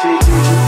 take you to